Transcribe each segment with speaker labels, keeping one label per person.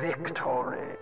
Speaker 1: Victory.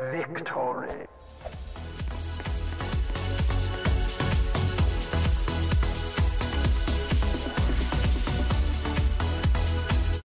Speaker 1: Victory.